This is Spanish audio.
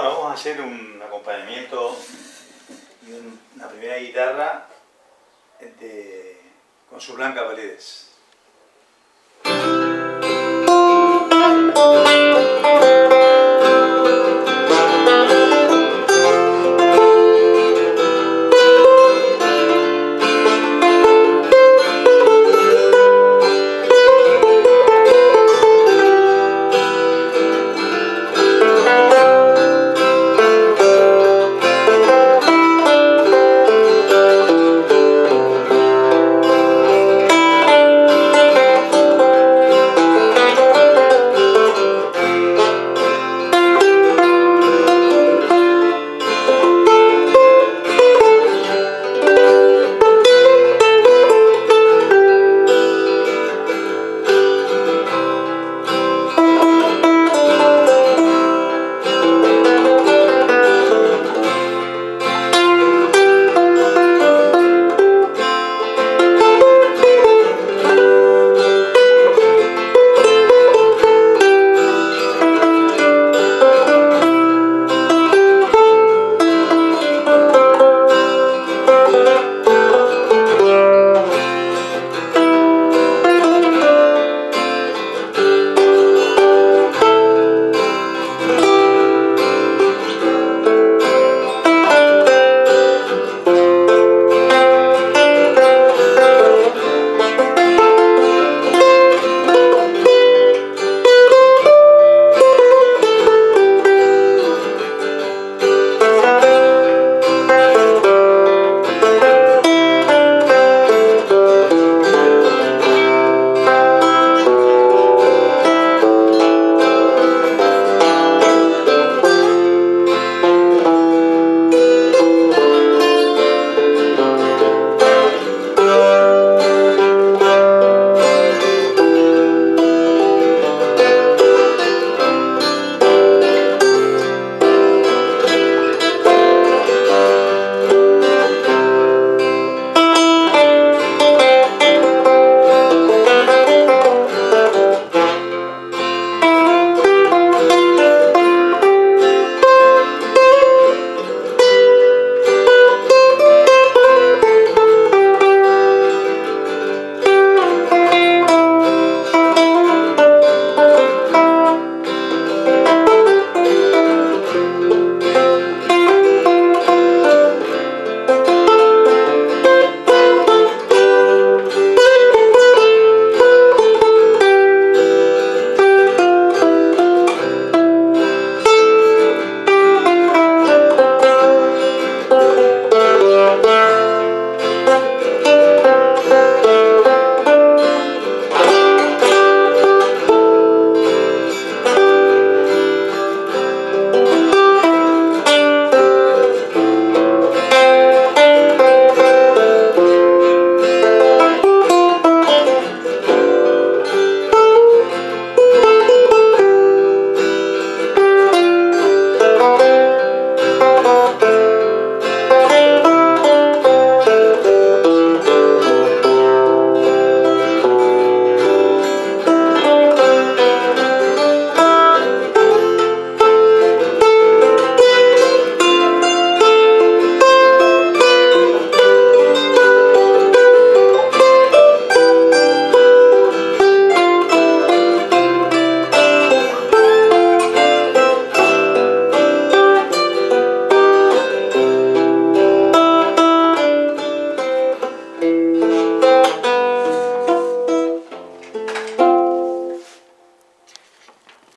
Bueno, vamos a hacer un acompañamiento de una primera guitarra de, con su Blanca Paredes.